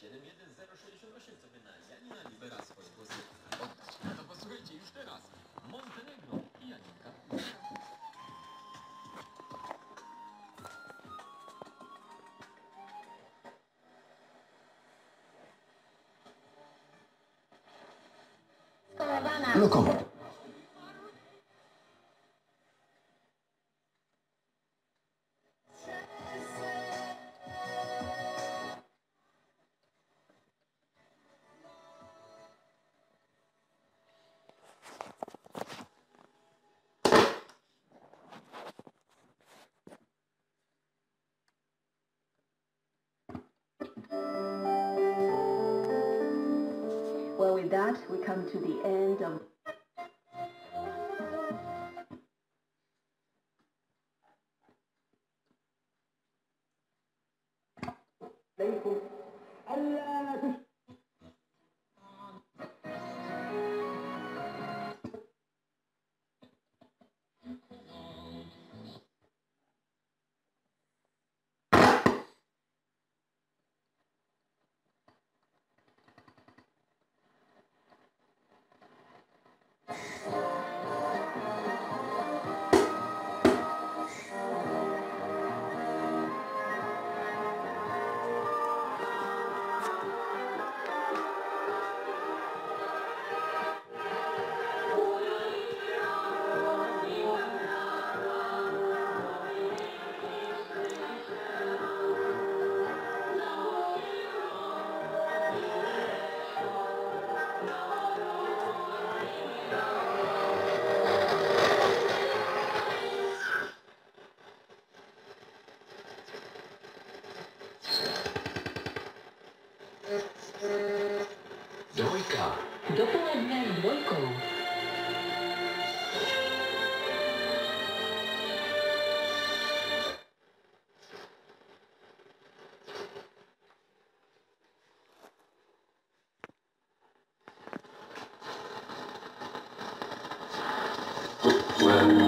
71068 co by na Janina Libera swoje głosy oddać. No to posłuchajcie już teraz. Montenegro i Janinka. Lokomotyw. Well, with that, we come to the end of... Dopoledne s dvojkou. Well,